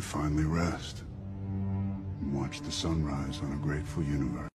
I finally rest and watch the sunrise on a grateful universe.